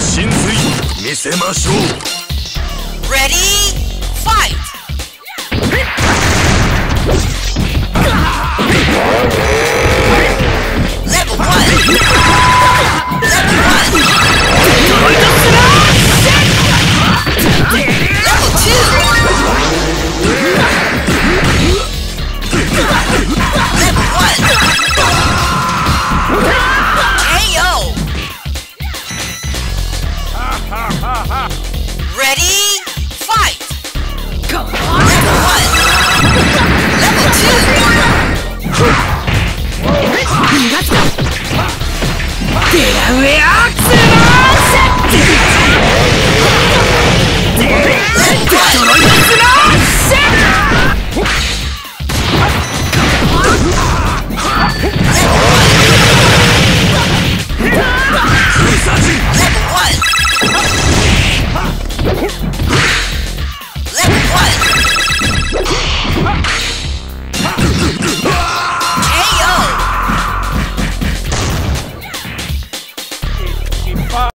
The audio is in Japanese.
真髄見せましょう Ready? Fight! Ready? Fight! Level 1! Level 2! デラウェアアクセル